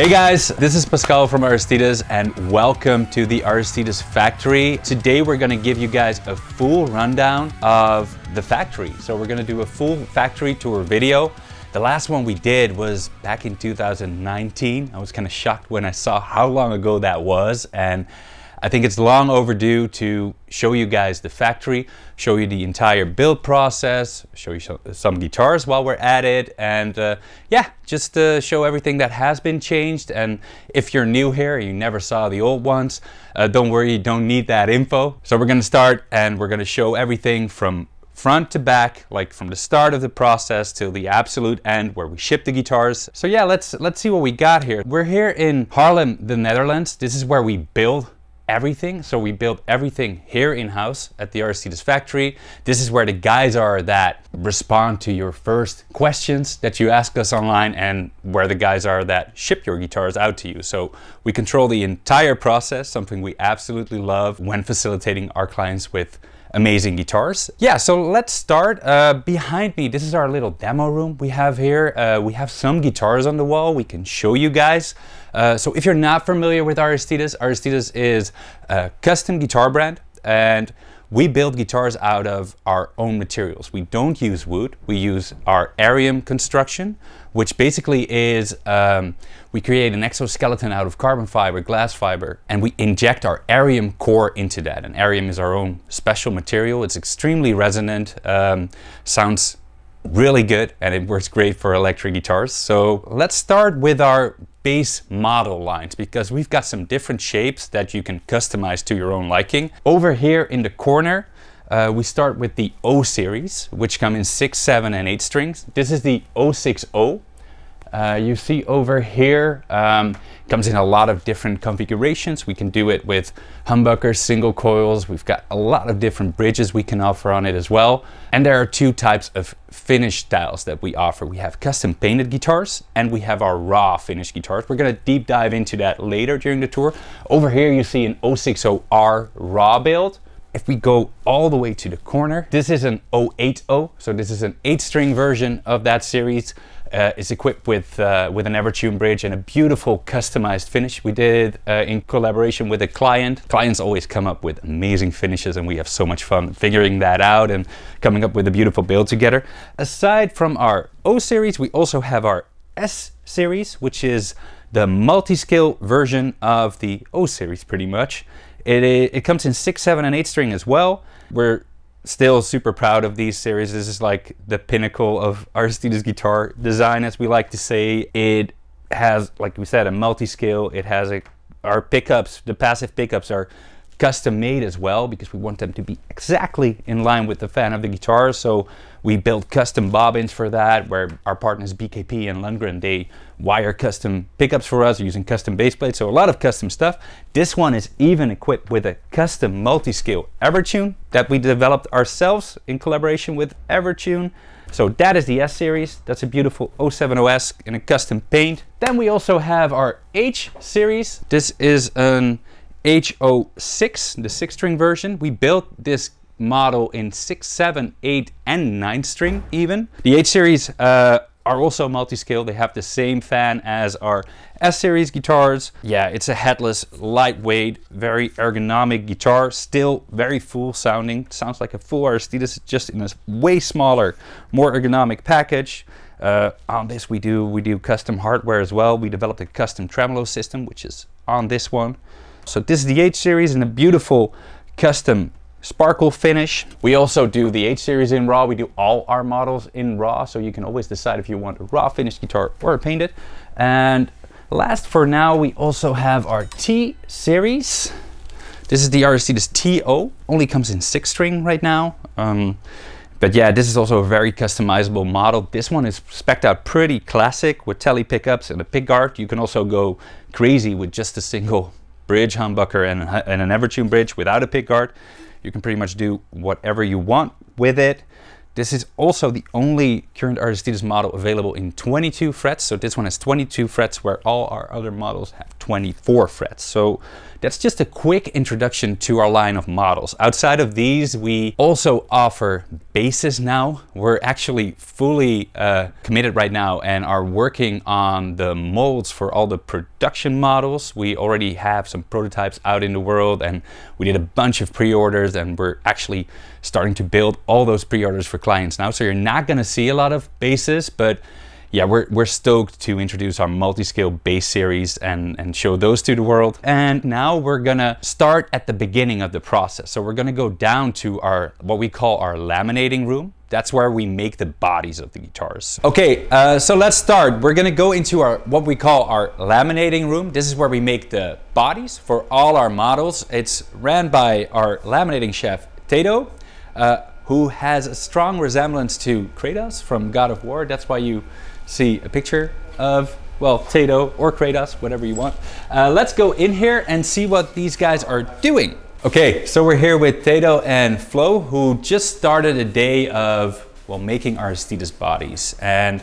Hey guys, this is Pascal from Aristides and welcome to the Aristides factory. Today we're gonna give you guys a full rundown of the factory. So we're gonna do a full factory tour video. The last one we did was back in 2019. I was kind of shocked when I saw how long ago that was and I think it's long overdue to show you guys the factory, show you the entire build process, show you some guitars while we're at it, and uh, yeah, just uh, show everything that has been changed. And if you're new here, you never saw the old ones, uh, don't worry, you don't need that info. So we're gonna start and we're gonna show everything from front to back, like from the start of the process till the absolute end where we ship the guitars. So yeah, let's let's see what we got here. We're here in Haarlem, the Netherlands. This is where we build everything. So we build everything here in-house at the Aristides factory. This is where the guys are that respond to your first questions that you ask us online and where the guys are that ship your guitars out to you. So we control the entire process, something we absolutely love when facilitating our clients with amazing guitars. Yeah, so let's start. Uh, behind me, this is our little demo room we have here. Uh, we have some guitars on the wall we can show you guys. Uh, so if you're not familiar with Aristides, Aristides is a custom guitar brand and we build guitars out of our own materials. We don't use wood, we use our Arium construction, which basically is, um, we create an exoskeleton out of carbon fiber, glass fiber, and we inject our Arium core into that. And Arium is our own special material. It's extremely resonant, um, sounds really good, and it works great for electric guitars. So let's start with our base model lines because we've got some different shapes that you can customize to your own liking. Over here in the corner, uh, we start with the O series, which come in 6, 7 and 8 strings. This is the 060 uh, you see over here, um, comes in a lot of different configurations. We can do it with humbuckers, single coils. We've got a lot of different bridges we can offer on it as well. And there are two types of finish styles that we offer. We have custom painted guitars and we have our raw finished guitars. We're gonna deep dive into that later during the tour. Over here you see an 060R raw build. If we go all the way to the corner, this is an 080, so this is an eight string version of that series uh, is equipped with uh, with an Evertune bridge and a beautiful customized finish we did uh, in collaboration with a client. Clients always come up with amazing finishes and we have so much fun figuring that out and coming up with a beautiful build together. Aside from our O series, we also have our S series, which is the multi-scale version of the O series pretty much. It, it comes in 6, 7 and 8 string as well. We're still super proud of these series. This is like the pinnacle of Aristides guitar design, as we like to say. It has, like we said, a multi-scale. It has a, our pickups, the passive pickups are custom made as well because we want them to be exactly in line with the fan of the guitar. So we built custom bobbins for that where our partners BKP and Lundgren, they wire custom pickups for us using custom base plates. So a lot of custom stuff. This one is even equipped with a custom multi-scale Evertune that we developed ourselves in collaboration with Evertune. So that is the S series. That's a beautiful 070S in a custom paint. Then we also have our H series. This is an H06, the six string version. We built this model in six, seven, eight, and nine string even. The H series uh, are also multi-scale. They have the same fan as our S series guitars. Yeah, it's a headless, lightweight, very ergonomic guitar. Still very full sounding. Sounds like a full Aristides, just in a way smaller, more ergonomic package. Uh, on this we do we do custom hardware as well. We developed a custom tremolo system, which is on this one. So this is the H series in a beautiful custom sparkle finish. We also do the H series in raw. We do all our models in raw. So you can always decide if you want a raw finished guitar or a painted. And last for now, we also have our T series. This is the Aristides TO, only comes in six string right now. Um, but yeah, this is also a very customizable model. This one is specced out pretty classic with tele pickups and a pickguard. You can also go crazy with just a single bridge humbucker and, and an Evertune bridge without a pickguard. You can pretty much do whatever you want with it. This is also the only current Aristides model available in 22 frets. So this one has 22 frets where all our other models have 24 frets. So that's just a quick introduction to our line of models. Outside of these, we also offer basses now. We're actually fully uh, committed right now and are working on the molds for all the production models. We already have some prototypes out in the world and we did a bunch of pre-orders and we're actually starting to build all those pre-orders for clients now. So you're not gonna see a lot of basses, but yeah, we're, we're stoked to introduce our multi-scale bass series and, and show those to the world. And now we're gonna start at the beginning of the process. So we're gonna go down to our, what we call our laminating room. That's where we make the bodies of the guitars. Okay, uh, so let's start. We're gonna go into our, what we call our laminating room. This is where we make the bodies for all our models. It's ran by our laminating chef, Tato. Uh, who has a strong resemblance to Kratos from God of War. That's why you see a picture of, well, Tato or Kratos, whatever you want. Uh, let's go in here and see what these guys are doing. Okay, so we're here with Tato and Flo, who just started a day of, well, making Aristides bodies. And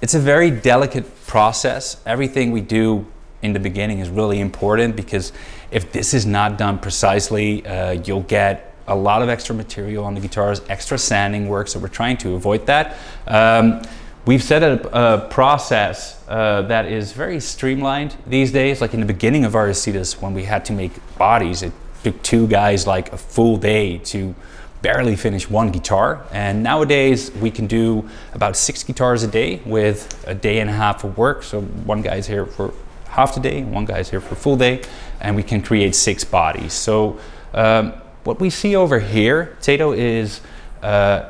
it's a very delicate process. Everything we do in the beginning is really important because if this is not done precisely, uh, you'll get a lot of extra material on the guitars, extra sanding work, so we're trying to avoid that. Um, We've set up a process uh, that is very streamlined these days. Like in the beginning of our Aristides, when we had to make bodies, it took two guys like a full day to barely finish one guitar. And nowadays we can do about six guitars a day with a day and a half of work. So one guy's here for half the day, one guy's here for full day, and we can create six bodies. So um, what we see over here, Tato is uh,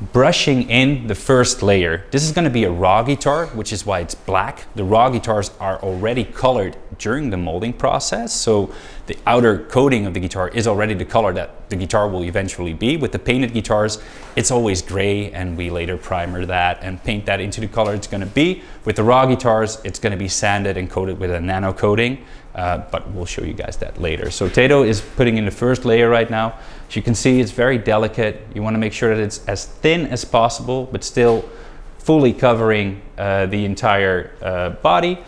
brushing in the first layer. This is going to be a raw guitar, which is why it's black. The raw guitars are already colored during the molding process. So the outer coating of the guitar is already the color that the guitar will eventually be. With the painted guitars, it's always gray and we later primer that and paint that into the color it's going to be. With the raw guitars, it's going to be sanded and coated with a nano coating. Uh, but we'll show you guys that later. So Tato is putting in the first layer right now. As you can see, it's very delicate. You want to make sure that it's as thin as possible, but still fully covering uh, the entire uh, body.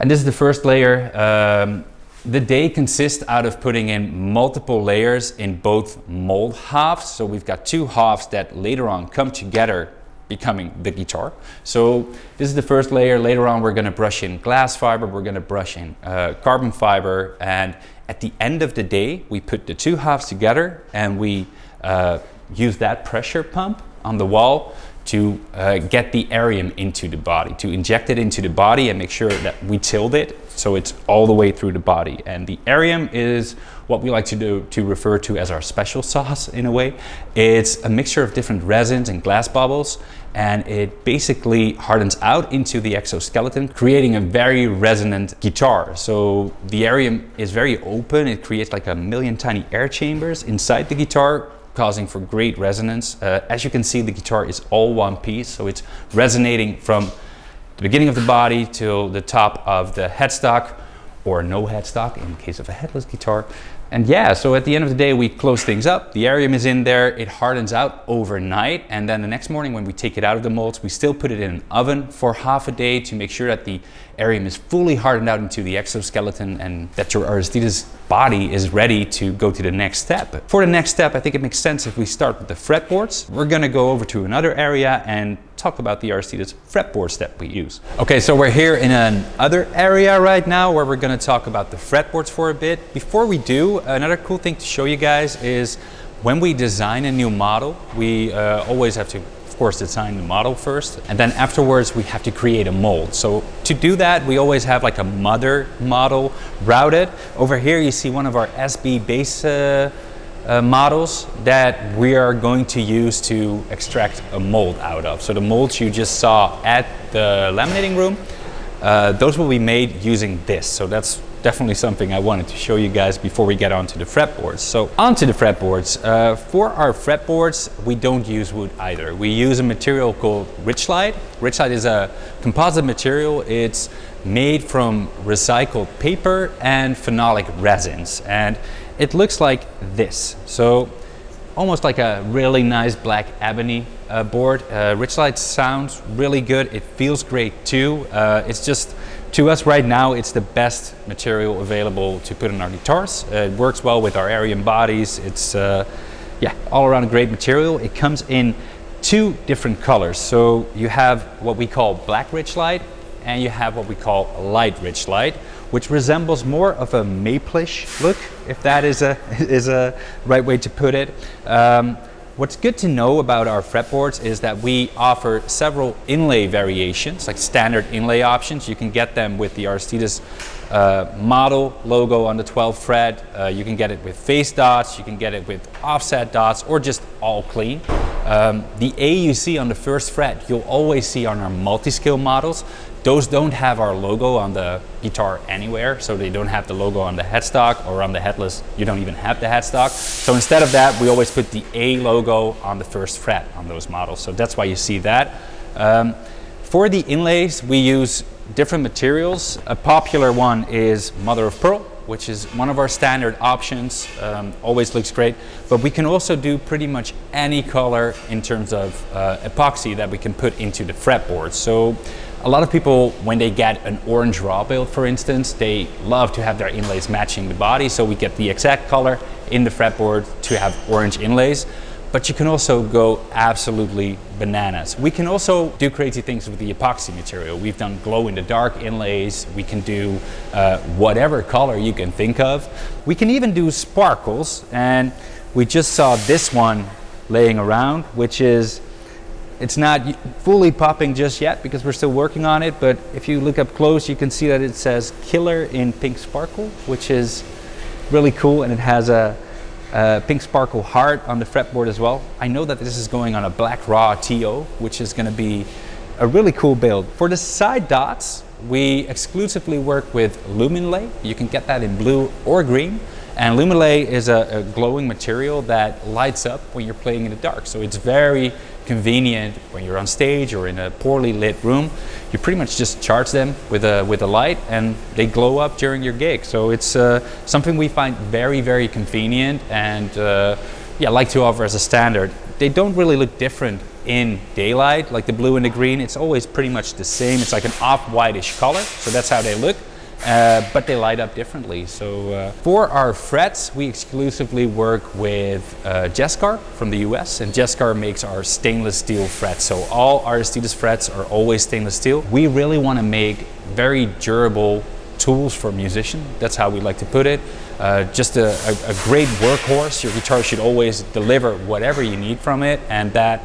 And this is the first layer. Um, the day consists out of putting in multiple layers in both mold halves. So we've got two halves that later on come together becoming the guitar. So this is the first layer. Later on, we're gonna brush in glass fiber, we're gonna brush in uh, carbon fiber, and at the end of the day, we put the two halves together and we uh, use that pressure pump on the wall to uh, get the arium into the body, to inject it into the body and make sure that we tilt it so it's all the way through the body. And the arium is what we like to do to refer to as our special sauce in a way. It's a mixture of different resins and glass bubbles and it basically hardens out into the exoskeleton, creating a very resonant guitar. So the arium is very open. It creates like a million tiny air chambers inside the guitar, causing for great resonance. Uh, as you can see, the guitar is all one piece. So it's resonating from the beginning of the body to the top of the headstock or no headstock in case of a headless guitar. And yeah, so at the end of the day, we close things up. The arium is in there, it hardens out overnight. And then the next morning when we take it out of the molds, we still put it in an oven for half a day to make sure that the arium is fully hardened out into the exoskeleton and that your Aristides body is ready to go to the next step. For the next step, I think it makes sense if we start with the fretboards. We're gonna go over to another area and talk about the Aristides fretboards that we use. Okay, so we're here in another area right now where we're gonna talk about the fretboards for a bit. Before we do, another cool thing to show you guys is when we design a new model, we uh, always have to of course design the model first and then afterwards we have to create a mold. So to do that we always have like a mother model routed. Over here you see one of our SB bass uh, uh, models that we are going to use to extract a mold out of. So the molds you just saw at the laminating room, uh, those will be made using this. So that's definitely something I wanted to show you guys before we get onto the fretboards. So onto the fretboards. Uh, for our fretboards, we don't use wood either. We use a material called Richlite. Richlite is a composite material. It's made from recycled paper and phenolic resins. And it looks like this. So almost like a really nice black ebony uh, board. Uh, Richlite sounds really good. It feels great too. Uh, it's just to us right now, it's the best material available to put in our guitars. Uh, it works well with our Arium bodies. It's uh, yeah, all around a great material. It comes in two different colors. So you have what we call black Richlite and you have what we call light Richlite, which resembles more of a maplish look, if that is a, is a right way to put it. Um, What's good to know about our fretboards is that we offer several inlay variations, like standard inlay options. You can get them with the Aristides uh, model logo on the 12th fret. Uh, you can get it with face dots, you can get it with offset dots, or just all clean. Um, the A you see on the first fret, you'll always see on our multi-scale models. Those don't have our logo on the guitar anywhere, so they don't have the logo on the headstock or on the headless, you don't even have the headstock. So instead of that, we always put the A logo on the first fret on those models. So that's why you see that. Um, for the inlays, we use different materials. A popular one is mother of pearl, which is one of our standard options, um, always looks great. But we can also do pretty much any color in terms of uh, epoxy that we can put into the fretboard. So a lot of people, when they get an orange raw build, for instance, they love to have their inlays matching the body. So we get the exact color in the fretboard to have orange inlays. But you can also go absolutely bananas. We can also do crazy things with the epoxy material. We've done glow in the dark inlays. We can do uh, whatever color you can think of. We can even do sparkles. And we just saw this one laying around, which is it's not fully popping just yet because we're still working on it, but if you look up close, you can see that it says Killer in Pink Sparkle, which is really cool, and it has a, a Pink Sparkle heart on the fretboard as well. I know that this is going on a black raw TO, which is gonna be a really cool build. For the side dots, we exclusively work with Luminlay. You can get that in blue or green. And Luminlay is a, a, glowing material that lights up when you're playing in the dark. So it's very convenient when you're on stage or in a poorly lit room. You pretty much just charge them with a, with a light and they glow up during your gig. So it's uh, something we find very, very convenient and uh, yeah, like to offer as a standard. They don't really look different in daylight, like the blue and the green. It's always pretty much the same. It's like an off-whitish color, so that's how they look. Uh, but they light up differently. So uh, for our frets, we exclusively work with uh, Jescar from the US, and Jescar makes our stainless steel frets. So all Aristides frets are always stainless steel. We really want to make very durable tools for a musician. That's how we like to put it. Uh, just a, a, a great workhorse. Your guitar should always deliver whatever you need from it, and that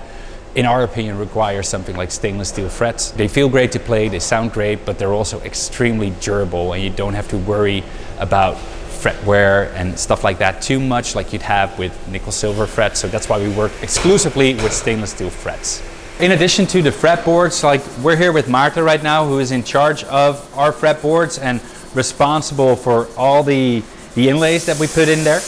in our opinion, require something like stainless steel frets. They feel great to play, they sound great, but they're also extremely durable and you don't have to worry about fret wear and stuff like that too much like you'd have with nickel silver frets. So that's why we work exclusively with stainless steel frets. In addition to the fretboards, like we're here with Martin right now, who is in charge of our fretboards and responsible for all the, the inlays that we put in there.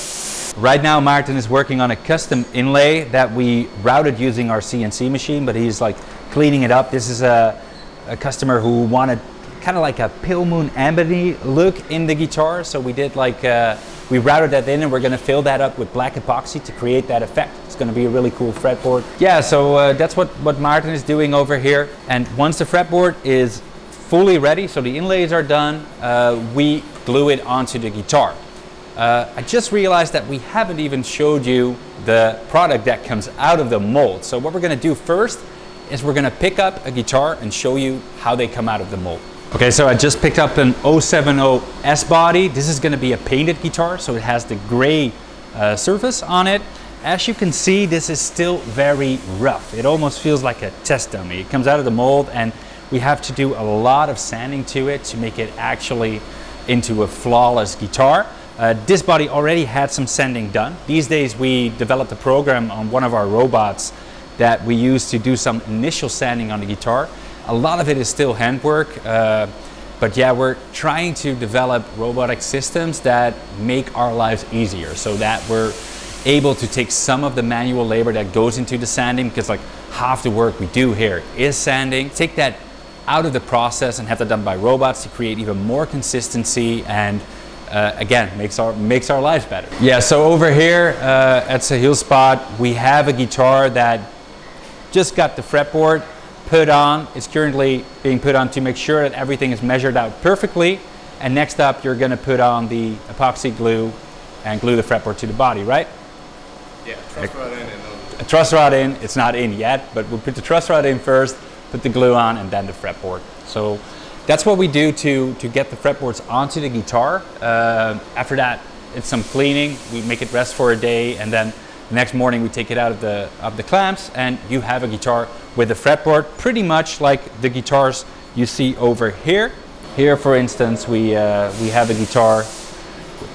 Right now Martin is working on a custom inlay that we routed using our CNC machine, but he's like cleaning it up. This is a, a customer who wanted kind of like a pale moon ebony look in the guitar. So we did like, uh, we routed that in and we're gonna fill that up with black epoxy to create that effect. It's gonna be a really cool fretboard. Yeah, so uh, that's what, what Martin is doing over here. And once the fretboard is fully ready, so the inlays are done, uh, we glue it onto the guitar. Uh, I just realized that we haven't even showed you the product that comes out of the mold. So what we're gonna do first is we're gonna pick up a guitar and show you how they come out of the mold. Okay, so I just picked up an 070 S body. This is gonna be a painted guitar, so it has the gray uh, surface on it. As you can see, this is still very rough. It almost feels like a test dummy. It comes out of the mold and we have to do a lot of sanding to it to make it actually into a flawless guitar. Uh, this body already had some sanding done. These days we developed a program on one of our robots that we use to do some initial sanding on the guitar. A lot of it is still handwork, uh, but yeah, we're trying to develop robotic systems that make our lives easier so that we're able to take some of the manual labor that goes into the sanding because like half the work we do here is sanding. Take that out of the process and have that done by robots to create even more consistency and uh, again makes our makes our lives better. Yeah, so over here uh, at Sahil Spot, we have a guitar that just got the fretboard put on. It's currently being put on to make sure that everything is measured out perfectly. And next up, you're gonna put on the epoxy glue and glue the fretboard to the body, right? Yeah, truss rod in and then A truss rod in, it's not in yet, but we'll put the truss rod in first, put the glue on, and then the fretboard. So that's what we do to, to get the fretboards onto the guitar. Uh, after that, it's some cleaning. We make it rest for a day, and then the next morning we take it out of the, of the clamps, and you have a guitar with a fretboard, pretty much like the guitars you see over here. Here, for instance, we, uh, we have a guitar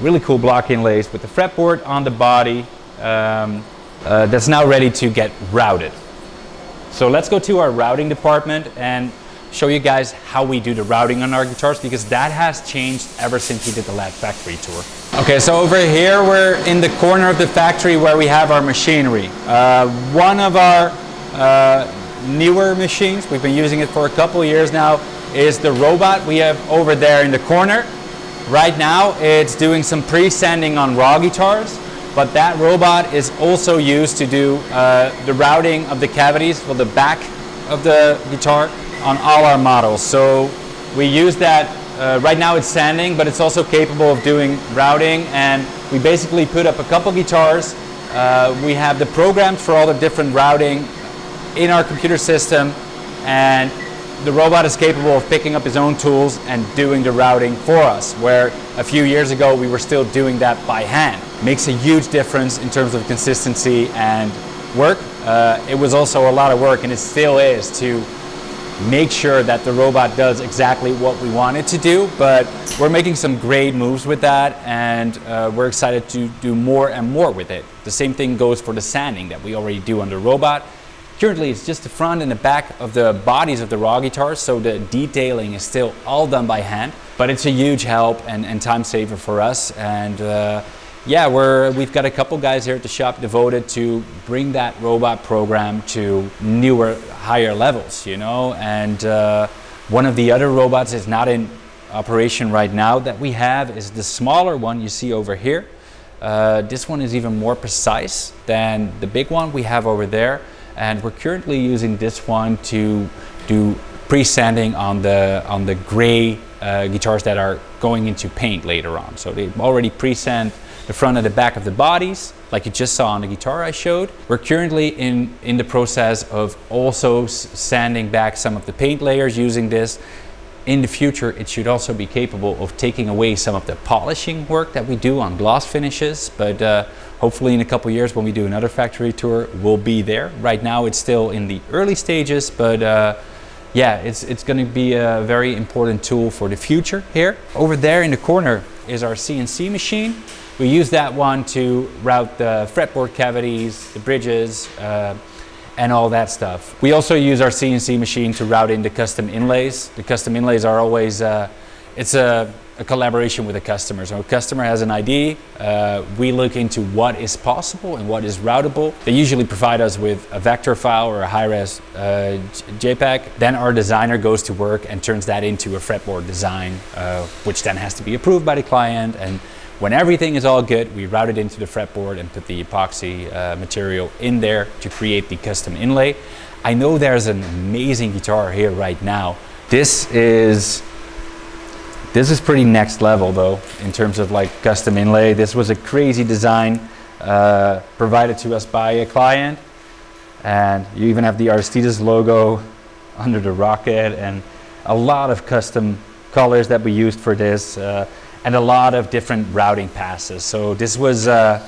really cool block inlays with the fretboard on the body um, uh, that's now ready to get routed. So let's go to our routing department and show you guys how we do the routing on our guitars because that has changed ever since we did the last factory tour. Okay, so over here we're in the corner of the factory where we have our machinery. Uh, one of our uh, newer machines, we've been using it for a couple years now, is the robot we have over there in the corner. Right now it's doing some pre-sanding on raw guitars, but that robot is also used to do uh, the routing of the cavities for the back of the guitar on all our models. So we use that, uh, right now it's sanding, but it's also capable of doing routing and we basically put up a couple guitars. Uh, we have the programs for all the different routing in our computer system and the robot is capable of picking up his own tools and doing the routing for us, where a few years ago we were still doing that by hand. Makes a huge difference in terms of consistency and work. Uh, it was also a lot of work, and it still is, to make sure that the robot does exactly what we want it to do, but we're making some great moves with that, and uh, we're excited to do more and more with it. The same thing goes for the sanding that we already do on the robot. Currently, it's just the front and the back of the bodies of the raw guitars, so the detailing is still all done by hand. But it's a huge help and, and time saver for us. And uh, yeah, we're, we've got a couple guys here at the shop devoted to bring that robot program to newer, higher levels, you know. And uh, one of the other robots is not in operation right now that we have is the smaller one you see over here. Uh, this one is even more precise than the big one we have over there and we're currently using this one to do pre-sanding on the on the gray uh, guitars that are going into paint later on. So they've already pre-sand the front and the back of the bodies, like you just saw on the guitar I showed. We're currently in, in the process of also sanding back some of the paint layers using this. In the future, it should also be capable of taking away some of the polishing work that we do on gloss finishes, but uh, Hopefully in a couple years when we do another factory tour, we'll be there. Right now it's still in the early stages, but uh, yeah, it's, it's going to be a very important tool for the future here. Over there in the corner is our CNC machine. We use that one to route the fretboard cavities, the bridges, uh, and all that stuff. We also use our CNC machine to route in the custom inlays. The custom inlays are always, uh, it's a a collaboration with the customer. So a customer has an ID, uh, we look into what is possible and what is routable. They usually provide us with a vector file or a high-res uh, JPEG. Then our designer goes to work and turns that into a fretboard design, uh, which then has to be approved by the client. And when everything is all good, we route it into the fretboard and put the epoxy uh, material in there to create the custom inlay. I know there's an amazing guitar here right now. This is this is pretty next level though, in terms of like custom inlay. This was a crazy design uh, provided to us by a client. And you even have the Aristides logo under the rocket and a lot of custom colors that we used for this uh, and a lot of different routing passes. So this was uh,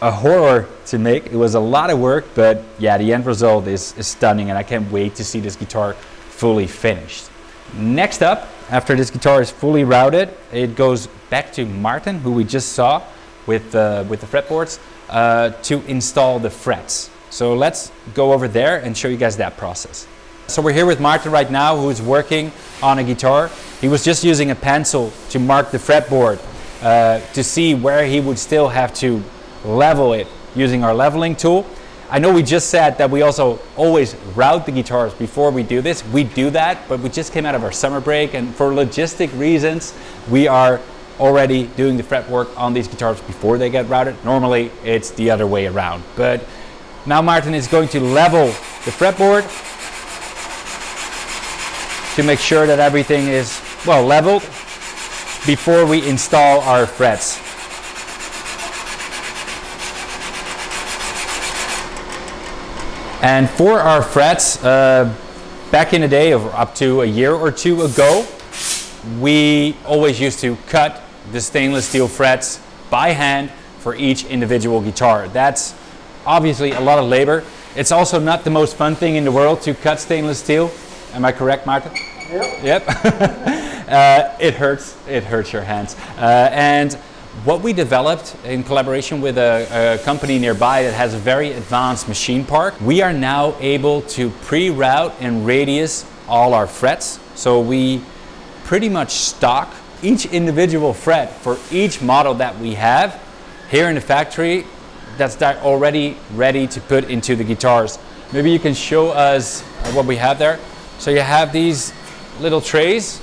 a horror to make. It was a lot of work, but yeah, the end result is, is stunning and I can't wait to see this guitar fully finished. Next up, after this guitar is fully routed, it goes back to Martin, who we just saw with, uh, with the fretboards, uh, to install the frets. So let's go over there and show you guys that process. So we're here with Martin right now, who's working on a guitar. He was just using a pencil to mark the fretboard uh, to see where he would still have to level it using our leveling tool. I know we just said that we also always route the guitars before we do this. We do that, but we just came out of our summer break and for logistic reasons, we are already doing the fretwork on these guitars before they get routed. Normally it's the other way around, but now Martin is going to level the fretboard to make sure that everything is, well, leveled before we install our frets. And for our frets, uh, back in the day, or up to a year or two ago, we always used to cut the stainless steel frets by hand for each individual guitar. That's obviously a lot of labor. It's also not the most fun thing in the world to cut stainless steel. Am I correct, Martin? Yep. Yep. uh, it hurts. It hurts your hands. Uh, and what we developed in collaboration with a, a, company nearby that has a very advanced machine park, we are now able to pre-route and radius all our frets. So we pretty much stock each individual fret for each model that we have here in the factory that's already ready to put into the guitars. Maybe you can show us what we have there. So you have these little trays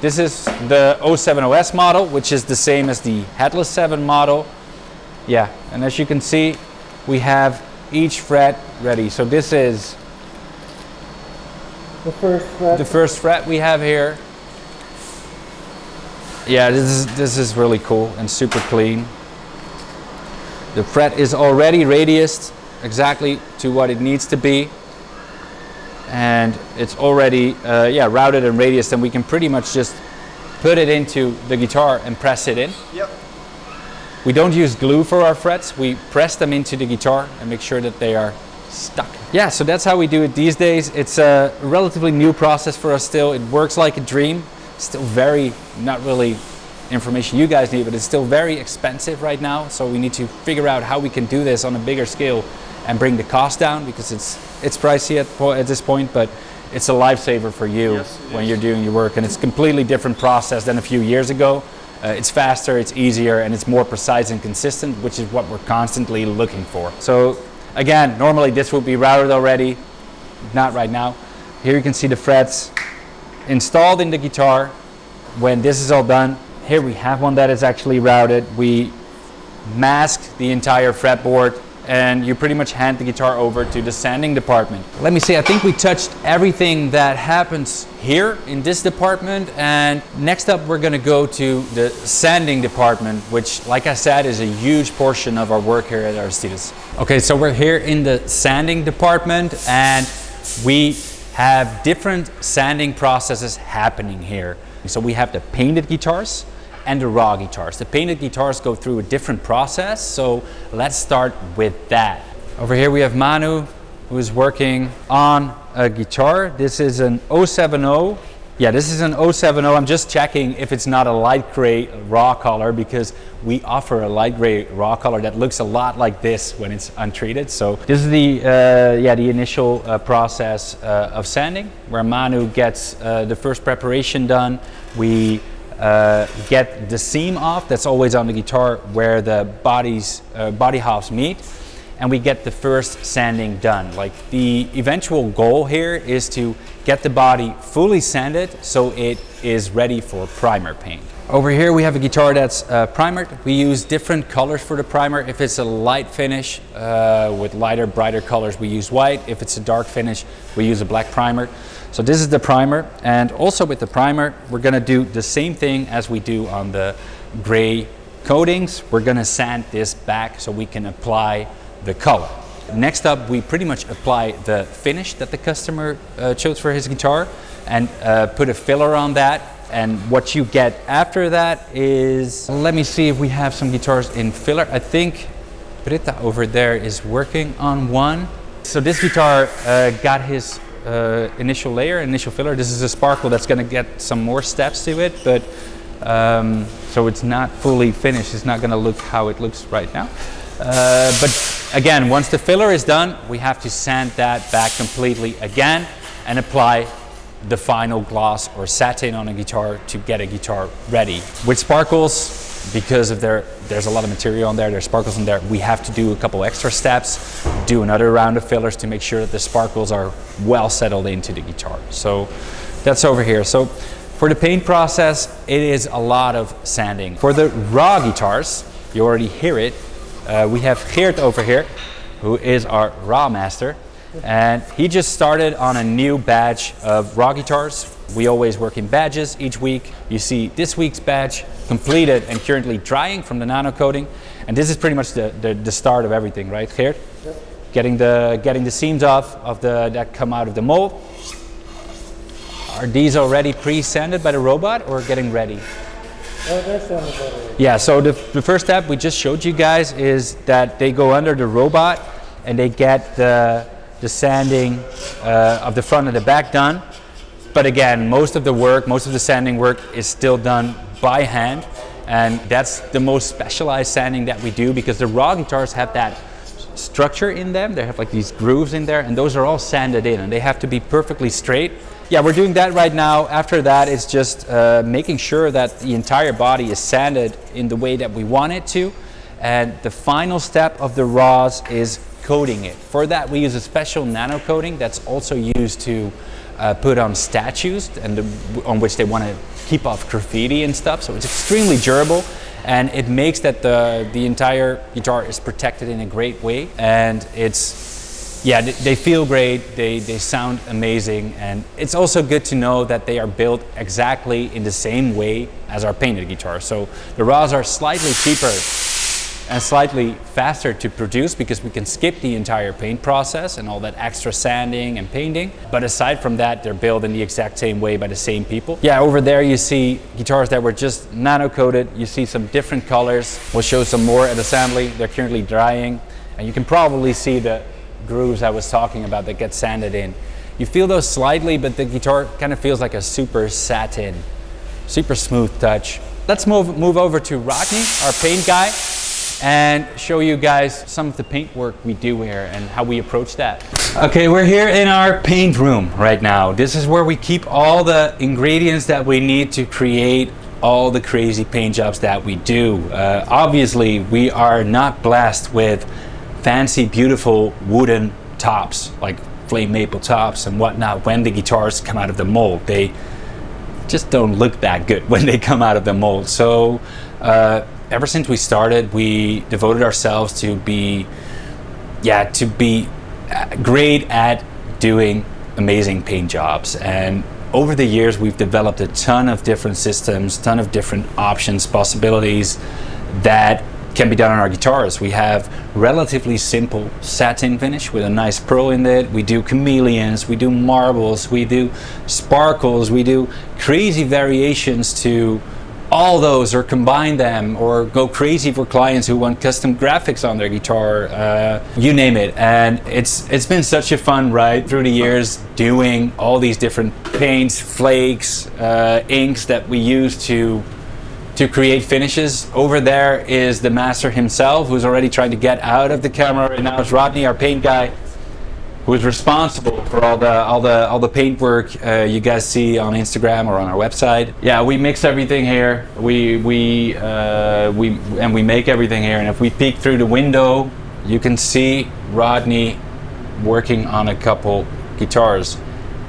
this is the 07OS model, which is the same as the Headless 7 model. Yeah, and as you can see, we have each fret ready. So this is the first fret. The first fret we have here. Yeah, this is this is really cool and super clean. The fret is already radiused exactly to what it needs to be and it's already uh, yeah routed and radiused and we can pretty much just put it into the guitar and press it in. Yep. We don't use glue for our frets. We press them into the guitar and make sure that they are stuck. Yeah, so that's how we do it these days. It's a relatively new process for us still. It works like a dream. Still very, not really information you guys need, but it's still very expensive right now. So we need to figure out how we can do this on a bigger scale and bring the cost down because it's it's pricey at, at this point, but it's a lifesaver for you yes, when you're doing your work. And it's a completely different process than a few years ago. Uh, it's faster, it's easier, and it's more precise and consistent, which is what we're constantly looking for. So again, normally this would be routed already, not right now. Here you can see the frets installed in the guitar. When this is all done, here we have one that is actually routed. We mask the entire fretboard and you pretty much hand the guitar over to the sanding department. Let me see, I think we touched everything that happens here in this department and next up we're gonna go to the sanding department which like I said is a huge portion of our work here at Aristides. Okay, so we're here in the sanding department and we have different sanding processes happening here. So we have the painted guitars, and the raw guitars. The painted guitars go through a different process, so let's start with that. Over here we have Manu, who is working on a guitar. This is an 070. Yeah, this is an 070. I'm just checking if it's not a light gray raw color because we offer a light gray raw color that looks a lot like this when it's untreated. So this is the uh, yeah the initial uh, process uh, of sanding where Manu gets uh, the first preparation done. We uh, get the seam off that's always on the guitar where the bodies, uh, body halves meet and we get the first sanding done. Like the eventual goal here is to get the body fully sanded so it is ready for primer paint. Over here we have a guitar that's uh, primered. We use different colors for the primer. If it's a light finish uh, with lighter, brighter colors, we use white. If it's a dark finish, we use a black primer. So this is the primer and also with the primer we're to do the same thing as we do on the gray coatings. We're to sand this back so we can apply the color. Next up we pretty much apply the finish that the customer uh, chose for his guitar and uh, put a filler on that and what you get after that is, let me see if we have some guitars in filler. I think Britta over there is working on one. So this guitar uh, got his uh, initial layer, initial filler. This is a sparkle that's going to get some more steps to it, but um, so it's not fully finished. It's not going to look how it looks right now. Uh, but again, once the filler is done, we have to sand that back completely again and apply the final gloss or satin on a guitar to get a guitar ready. With sparkles, because of their, there's a lot of material on there, there's sparkles in there, we have to do a couple extra steps, do another round of fillers to make sure that the sparkles are well settled into the guitar. So that's over here. So for the paint process, it is a lot of sanding. For the raw guitars, you already hear it, uh, we have Geert over here, who is our raw master. And he just started on a new batch of raw guitars. We always work in badges each week. You see this week's badge completed and currently drying from the nano coating. And this is pretty much the, the, the start of everything, right, Geert? Yep. Getting the, getting the seams off of the, that come out of the mold. Are these already pre-sanded by the robot or getting ready? Oh, they're sanded already. Yeah, so the, the first step we just showed you guys is that they go under the robot and they get the, the sanding uh, of the front and the back done. But again, most of the work, most of the sanding work is still done by hand. And that's the most specialized sanding that we do because the raw guitars have that structure in them. They have like these grooves in there and those are all sanded in and they have to be perfectly straight. Yeah, we're doing that right now. After that, it's just uh, making sure that the entire body is sanded in the way that we want it to. And the final step of the raws is coating it. For that, we use a special nano coating that's also used to uh, put on statues and the, on which they want to keep off graffiti and stuff. So it's extremely durable and it makes that the, the entire guitar is protected in a great way. And it's, yeah, they feel great, they, they sound amazing. And it's also good to know that they are built exactly in the same way as our painted guitars. So the raws are slightly cheaper and slightly faster to produce because we can skip the entire paint process and all that extra sanding and painting. But aside from that, they're built in the exact same way by the same people. Yeah, over there you see guitars that were just nano coated. You see some different colors. We'll show some more at assembly. They're currently drying and you can probably see the grooves I was talking about that get sanded in. You feel those slightly, but the guitar kind of feels like a super satin, super smooth touch. Let's move, move over to Rodney, our paint guy and show you guys some of the paint work we do here and how we approach that. Okay, we're here in our paint room right now. This is where we keep all the ingredients that we need to create all the crazy paint jobs that we do. Uh, obviously, we are not blessed with fancy, beautiful wooden tops like flame maple tops and whatnot when the guitars come out of the mold. They just don't look that good when they come out of the mold. So uh, ever since we started, we devoted ourselves to be, yeah, to be uh, great at doing amazing paint jobs. And over the years, we've developed a ton of different systems, ton of different options, possibilities that can be done on our guitars. We have relatively simple satin finish with a nice pearl in it. We do chameleons, we do marbles, we do sparkles, we do crazy variations to all those or combine them or go crazy for clients who want custom graphics on their guitar uh, you name it. And it's it's been such a fun ride through the years doing all these different paints flakes uh, inks that we use to to create finishes. Over there is the master himself who's already trying to get out of the camera. Right now it's Rodney our paint guy who is responsible for all the all the all the paint work uh, you guys see on Instagram or on our website. Yeah, we mix everything here. We we uh, we and we make everything here. And if we peek through the window, you can see Rodney working on a couple guitars.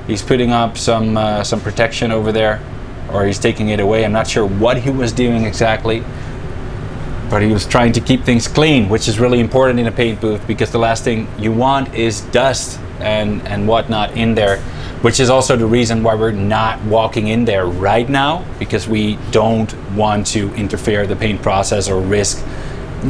He's putting up some uh, some protection over there, or he's taking it away. I'm not sure what he was doing exactly but he was trying to keep things clean, which is really important in a paint booth because the last thing you want is dust and, and whatnot in there, which is also the reason why we're not walking in there right now because we don't want to interfere the paint process or risk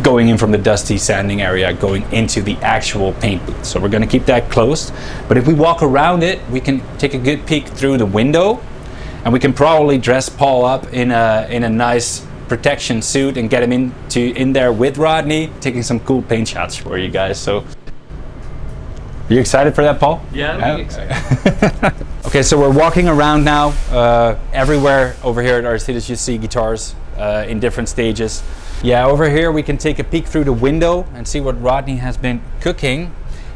going in from the dusty sanding area going into the actual paint booth. So we're going to keep that closed. But if we walk around it, we can take a good peek through the window and we can probably dress Paul up in a, in a nice protection suit and get him into in there with Rodney, taking some cool paint shots for you guys. So, are you excited for that, Paul? Yeah, I'm excited. okay, so we're walking around now. Uh, everywhere over here at Aristides, you see guitars uh, in different stages. Yeah, over here we can take a peek through the window and see what Rodney has been cooking.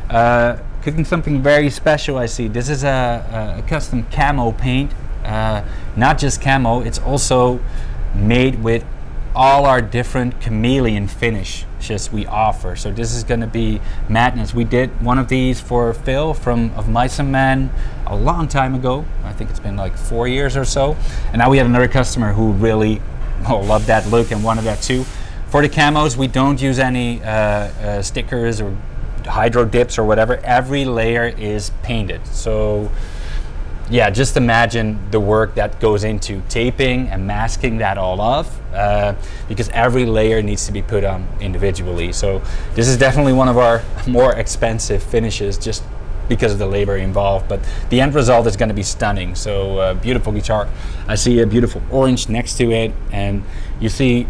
Uh, cooking something very special, I see. This is a, a custom camo paint. Uh, not just camo, it's also made with all our different chameleon finishes we offer. So this is going to be madness. We did one of these for Phil from of Mice and Men a long time ago. I think it's been like four years or so. And now we have another customer who really oh, loved that look and wanted that too. For the camos, we don't use any uh, uh, stickers or hydro dips or whatever, every layer is painted. So yeah, just imagine the work that goes into taping and masking that all off uh, because every layer needs to be put on individually. So this is definitely one of our more expensive finishes just because of the labor involved, but the end result is going to be stunning. So uh, beautiful guitar. I see a beautiful orange next to it and you see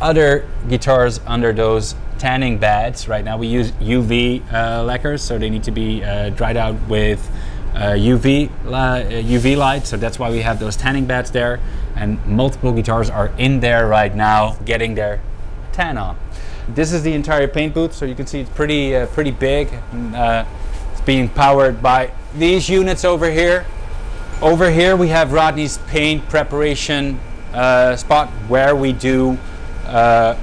other guitars under those tanning beds. Right now we use UV uh, lacquers, so they need to be uh, dried out with UV UV light. So that's why we have those tanning beds there, and multiple guitars are in there right now getting their tan on. This is the entire paint booth, so you can see it's pretty uh, pretty big. Uh, it's being powered by these units over here. Over here we have Rodney's paint preparation uh, spot where we do uh,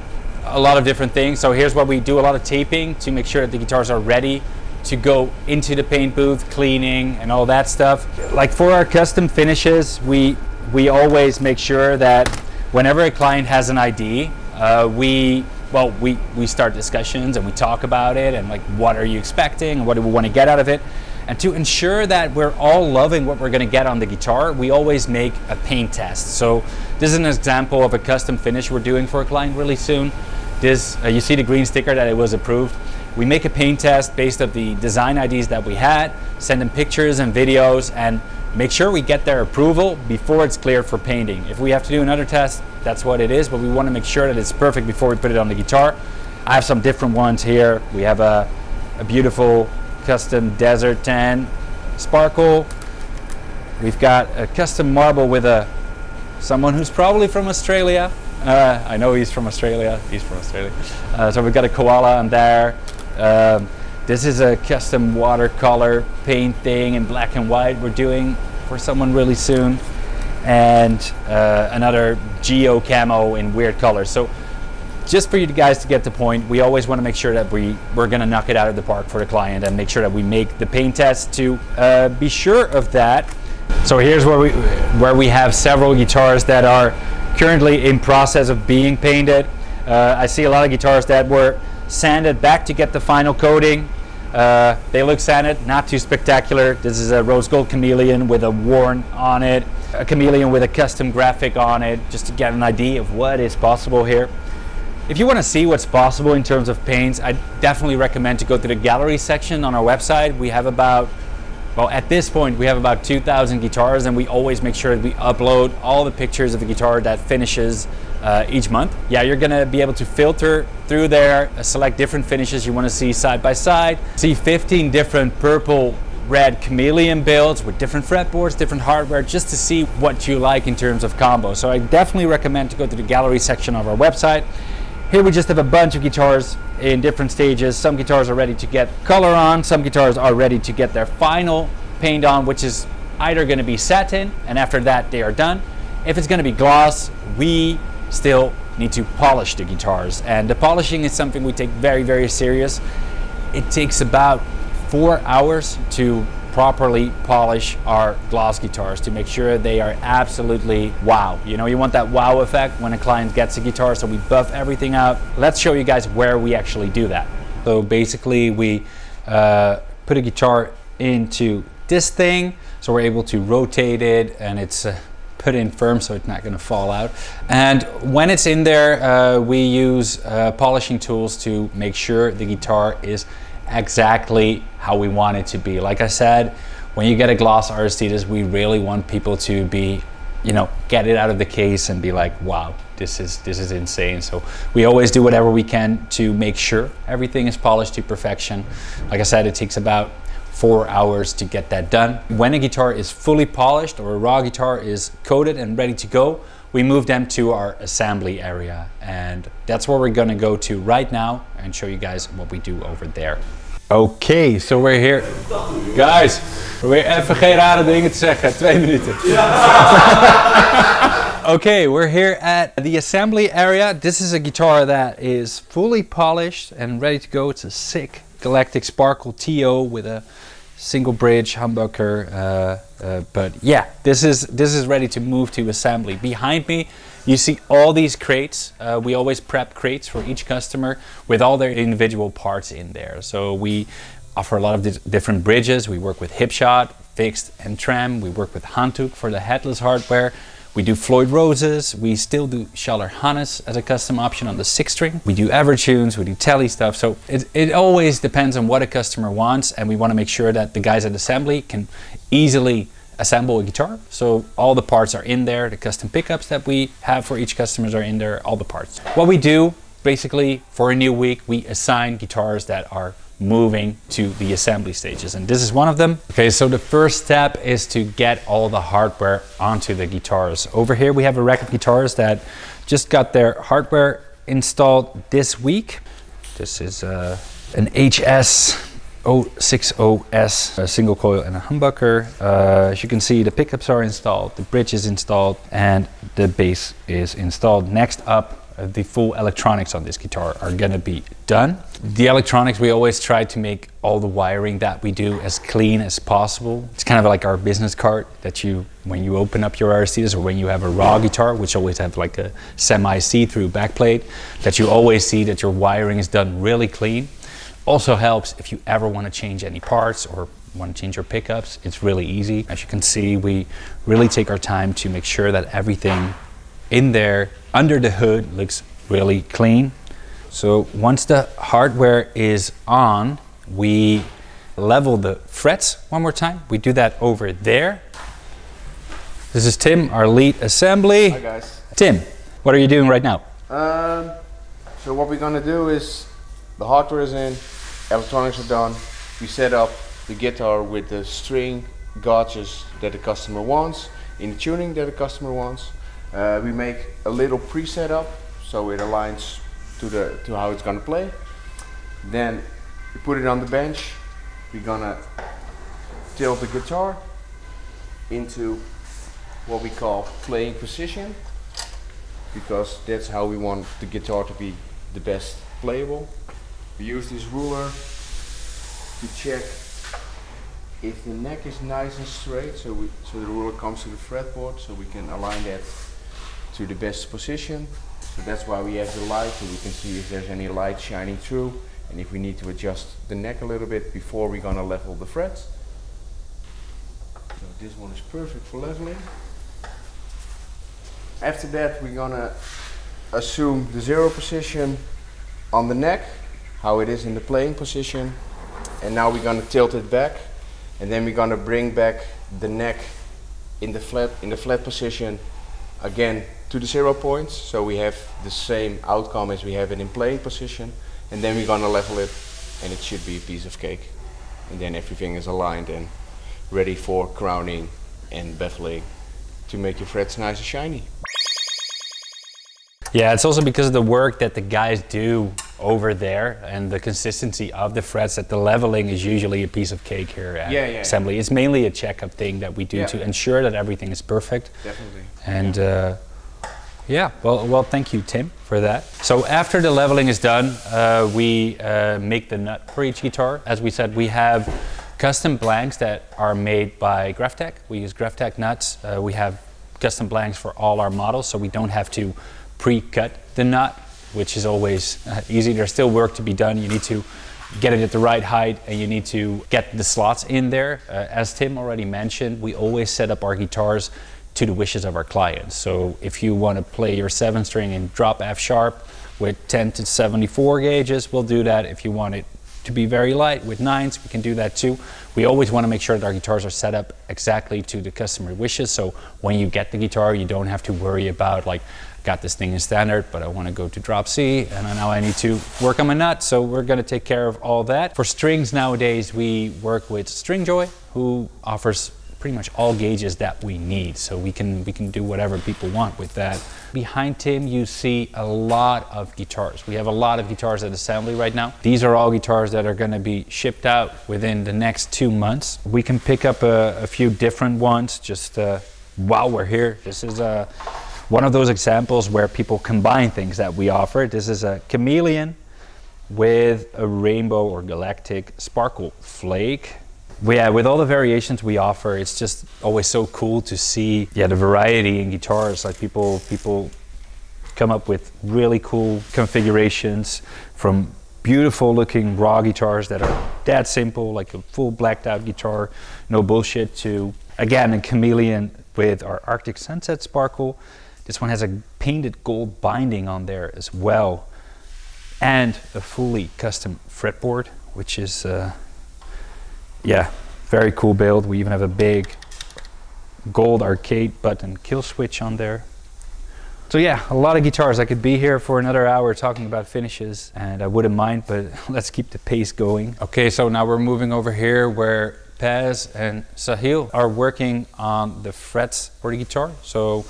a lot of different things. So here's where we do a lot of taping to make sure that the guitars are ready to go into the paint booth, cleaning and all that stuff. Like for our custom finishes, we we always make sure that whenever a client has an ID, uh, we well we we start discussions and we talk about it and like what are you expecting what do we want to get out of it. And to ensure that we're all loving what we're going to get on the guitar, we always make a paint test. So this is an example of a custom finish we're doing for a client really soon. This, uh, you see the green sticker that it was approved. We make a paint test based of the design IDs that we had, send them pictures and videos, and make sure we get their approval before it's cleared for painting. If we have to do another test, that's what it is, but we want to make sure that it's perfect before we put it on the guitar. I have some different ones here. We have a, a beautiful custom desert tan sparkle. We've got a custom marble with a someone who's probably from Australia. Uh, I know he's from Australia. He's from Australia. Uh, so we've got a koala on there. Um, this is a custom watercolor painting in black and white we're doing for someone really soon. And uh, another geo camo in weird colors. So just for you guys to get the point, we always want to make sure that we, we're going to knock it out of the park for the client and make sure that we make the paint test to uh, be sure of that. So here's where we, where we have several guitars that are currently in process of being painted. Uh, I see a lot of guitars that were sanded back to get the final coating. Uh, they look sanded, not too spectacular. This is a rose gold chameleon with a worn on it, a chameleon with a custom graphic on it, just to get an idea of what is possible here. If you want to see what's possible in terms of paints, I definitely recommend to go to the gallery section on our website. We have about well, at this point, we have about 2,000 guitars, and we always make sure that we upload all the pictures of the guitar that finishes uh, each month. Yeah, you're gonna be able to filter through there, uh, select different finishes you wanna see side by side, see 15 different purple red chameleon builds with different fretboards, different hardware, just to see what you like in terms of combo. So I definitely recommend to go to the gallery section of our website. Here we just have a bunch of guitars in different stages. Some guitars are ready to get color on, some guitars are ready to get their final paint on, which is either going to be satin, and after that they are done. If it's going to be gloss, we still need to polish the guitars. And the polishing is something we take very, very serious. It takes about four hours to properly polish our gloss guitars to make sure they are absolutely wow. You know, you want that wow effect when a client gets a guitar, so we buff everything out. Let's show you guys where we actually do that. So basically we uh, put a guitar into this thing, so we're able to rotate it and it's uh, put in firm so it's not going to fall out. And when it's in there, uh, we use uh, polishing tools to make sure the guitar is exactly how we want it to be. Like I said, when you get a gloss Aristides, we really want people to be, you know, get it out of the case and be like, wow, this is this is insane. So we always do whatever we can to make sure everything is polished to perfection. Like I said, it takes about four hours to get that done. When a guitar is fully polished or a raw guitar is coated and ready to go, we move them to our assembly area. And that's where we're gonna go to right now and show you guys what we do over there. Okay, so we're here. Guys, probeer even geen rare dingen te zeggen. Twee minuten. okay, we're here at the assembly area. This is a guitar that is fully polished and ready to go. It's a sick Galactic Sparkle T/0 with a single bridge humbucker. Uh, uh, but yeah, this is this is ready to move to assembly. Behind me, You see all these crates. Uh, we always prep crates for each customer with all their individual parts in there. So we offer a lot of di different bridges. We work with Hipshot, fixed and tram. We work with Handtuch for the headless hardware. We do Floyd Roses. We still do Schaller Hannes as a custom option on the six string. We do Evertunes, we do Tele stuff. So it, it always depends on what a customer wants and we want to make sure that the guys at assembly can easily assemble a guitar. So all the parts are in there. The custom pickups that we have for each customers are in there, all the parts. What we do basically for a new week, we assign guitars that are moving to the assembly stages and this is one of them. Okay, so the first step is to get all the hardware onto the guitars. Over here we have a rack of guitars that just got their hardware installed this week. This is uh, an HS 060S, a single coil and a humbucker. Uh, as you can see, the pickups are installed, the bridge is installed, and the bass is installed. Next up, Uh, the full electronics on this guitar are gonna be done. The electronics, we always try to make all the wiring that we do as clean as possible. It's kind of like our business card that you, when you open up your Aristides or when you have a raw guitar, which always have like a semi see-through backplate, that you always see that your wiring is done really clean. Also helps if you ever want to change any parts or want to change your pickups, it's really easy. As you can see, we really take our time to make sure that everything in there under the hood looks really clean. So once the hardware is on, we level the frets one more time. We do that over there. This is Tim, our lead assembly. Hi guys. Tim, what are you doing right now? Um, so what we're gonna do is the hardware is in, electronics are done. We set up the guitar with the string gauges that the customer wants, in the tuning that the customer wants. Uh, we make a little preset up so it aligns to the to how it's gonna play. Then we put it on the bench. We're gonna tilt the guitar into what we call playing position because that's how we want the guitar to be the best playable. We use this ruler to check if the neck is nice and straight so we so the ruler comes to the fretboard so we can align that to the best position. So that's why we have the light so we can see if there's any light shining through and if we need to adjust the neck a little bit before we're gonna level the frets. So this one is perfect for leveling. After that we're gonna assume the zero position on the neck, how it is in the playing position and now we're gonna tilt it back and then we're gonna bring back the neck in the flat in the flat position again to the zero points so we have the same outcome as we have it in playing position and then we're gonna level it and it should be a piece of cake and then everything is aligned and ready for crowning and beveling to make your frets nice and shiny. Yeah, it's also because of the work that the guys do over there and the consistency of the frets that the leveling is usually a piece of cake here at Yeah, yeah, assembly. It's mainly a checkup thing that we do Yeah. to ensure that everything is perfect. Definitely. And uh, yeah, well, well, thank you, Tim, for that. So after the leveling is done, uh, we uh, make the nut for each guitar. As we said, we have custom blanks that are made by Graph Tech. We use Graph Tech nuts. Uh, we have custom blanks for all our models, so we don't have to pre-cut the nut, which is always uh, easy. There's still work to be done. You need to get it at the right height and you need to get the slots in there. Uh, as Tim already mentioned, we always set up our guitars to the wishes of our clients. So if you want to play your seven string in drop F sharp with 10 to 74 gauges, we'll do that. If you want it to be very light with nines, we can do that too. We always want to make sure that our guitars are set up exactly to the customer wishes. So when you get the guitar, you don't have to worry about like, got this thing in standard, but I want to go to drop C, and now I need to work on my nut. So we're going to take care of all that. For strings nowadays, we work with Stringjoy, who offers pretty much all gauges that we need. So we can we can do whatever people want with that. Behind Tim, you see a lot of guitars. We have a lot of guitars at assembly right now. These are all guitars that are going to be shipped out within the next two months. We can pick up a, a few different ones just uh, while we're here. This is a one of those examples where people combine things that we offer. This is a chameleon with a rainbow or galactic sparkle flake. Yeah, with all the variations we offer, it's just always so cool to see yeah the variety in guitars. Like people people come up with really cool configurations from beautiful looking raw guitars that are that simple, like a full blacked out guitar, no bullshit, to again a chameleon with our Arctic Sunset Sparkle. This one has a painted gold binding on there as well, and a fully custom fretboard, which is, uh, yeah, very cool build. We even have a big gold arcade button kill switch on there. So yeah, a lot of guitars. I could be here for another hour talking about finishes and I wouldn't mind, but let's keep the pace going. Okay, so now we're moving over here where Paz and Sahil are working on the frets for the guitar. So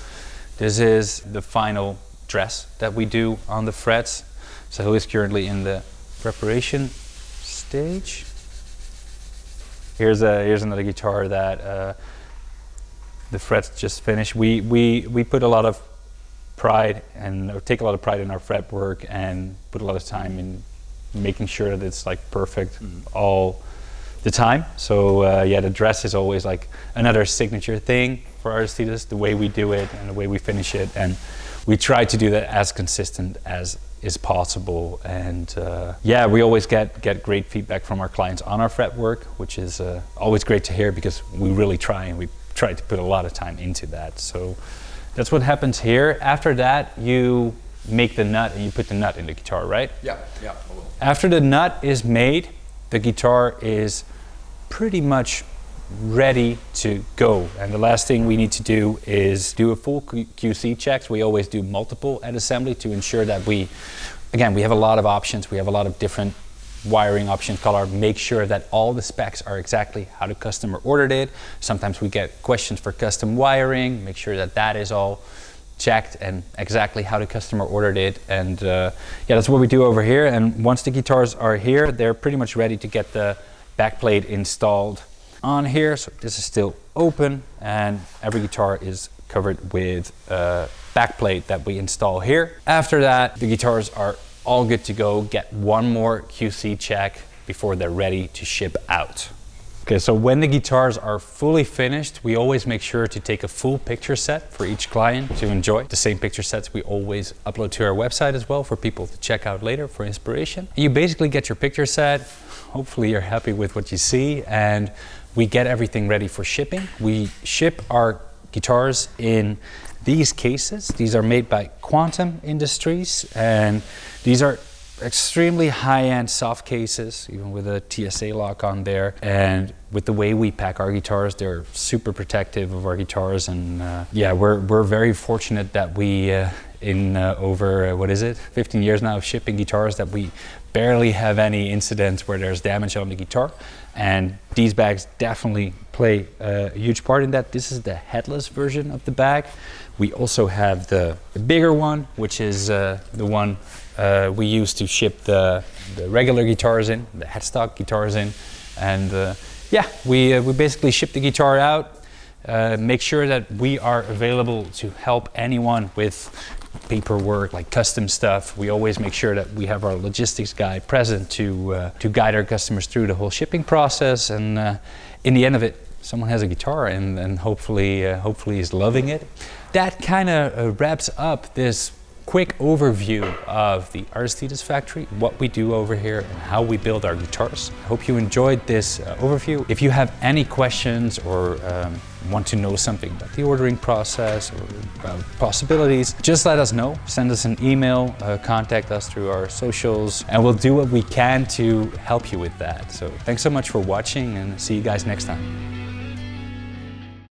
this is the final dress that we do on the frets. Sahil is currently in the preparation stage. Here's a here's another guitar that uh, the frets just finished. We we we put a lot of pride and take a lot of pride in our fret work and put a lot of time in making sure that it's like perfect mm. all the time. So uh, yeah, the dress is always like another signature thing for our Aristides, the way we do it and the way we finish it, and we try to do that as consistent as is possible. And uh, yeah, we always get get great feedback from our clients on our fret work, which is uh, always great to hear because we really try and we try to put a lot of time into that. So. That's what happens here. After that, you make the nut and you put the nut in the guitar, right? Yeah, yeah. After the nut is made, the guitar is pretty much ready to go. And the last thing we need to do is do a full QC checks. We always do multiple at assembly to ensure that we, again, we have a lot of options. We have a lot of different wiring option color, make sure that all the specs are exactly how the customer ordered it. Sometimes we get questions for custom wiring, make sure that that is all checked and exactly how the customer ordered it. And uh, yeah, that's what we do over here. And once the guitars are here, they're pretty much ready to get the backplate installed on here. So this is still open and every guitar is covered with a backplate that we install here. After that, the guitars are all good to go. Get one more QC check before they're ready to ship out. Okay, so when the guitars are fully finished, we always make sure to take a full picture set for each client to enjoy. The same picture sets we always upload to our website as well for people to check out later for inspiration. You basically get your picture set. Hopefully you're happy with what you see and we get everything ready for shipping. We ship our guitars in these cases. These are made by Quantum Industries and these are extremely high-end soft cases, even with a TSA lock on there. And with the way we pack our guitars, they're super protective of our guitars. And uh, yeah, we're, we're very fortunate that we, uh, in uh, over, uh, what is it, 15 years now of shipping guitars, that we barely have any incidents where there's damage on the guitar. And these bags definitely play a huge part in that. This is the headless version of the bag. We also have the, the bigger one, which is uh, the one uh, we use to ship the, the regular guitars in, the headstock guitars in, and uh, yeah, we, uh, we basically ship the guitar out, uh, make sure that we are available to help anyone with paperwork, like custom stuff. We always make sure that we have our logistics guy present to, uh, to guide our customers through the whole shipping process, and uh, in the end of it, someone has a guitar and, and hopefully, hopefully is loving it. That kind of wraps up this quick overview of the Aristides factory, what we do over here and how we build our guitars. I hope you enjoyed this uh, overview. If you have any questions or um, want to know something about the ordering process or about possibilities, just let us know. Send us an email, uh, contact us through our socials, and we'll do what we can to help you with that. So thanks so much for watching and see you guys next time.